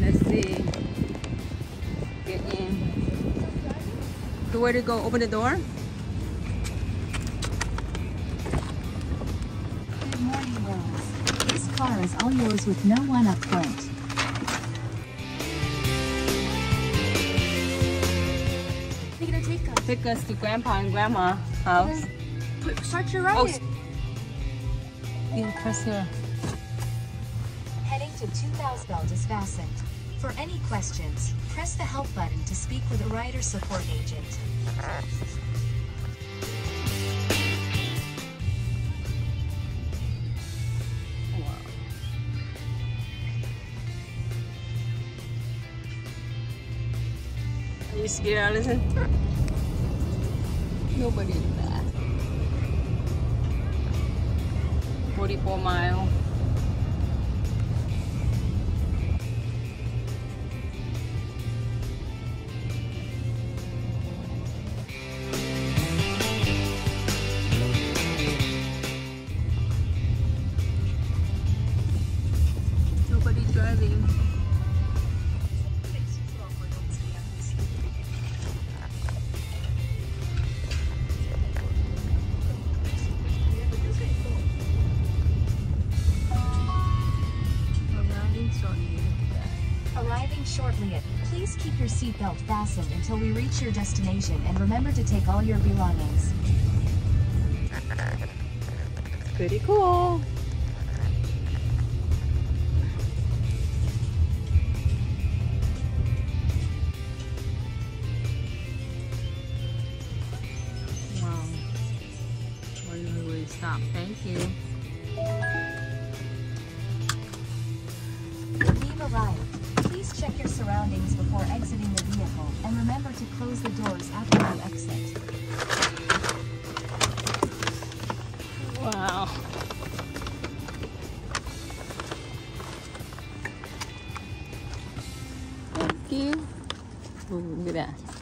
Let's see. Get in. The way to go? Open the door? Good morning, Rose. This car is all yours with no one up front. Take us to grandpa and grandma house. Put, start your oh, ride. Oh. You press here. Heading to 2000 belt is fastened. For any questions, press the help button to speak with a rider support agent. Are you scared, Allison? Nobody in the back. 44 mile. Driving. Arriving shortly. Arriving shortly at, please keep your seatbelt fastened until we reach your destination and remember to take all your belongings. Pretty cool. Stop? Thank you. We've arrived. Please check your surroundings before exiting the vehicle and remember to close the doors after you exit. Wow. Thank you. Ooh, look at that.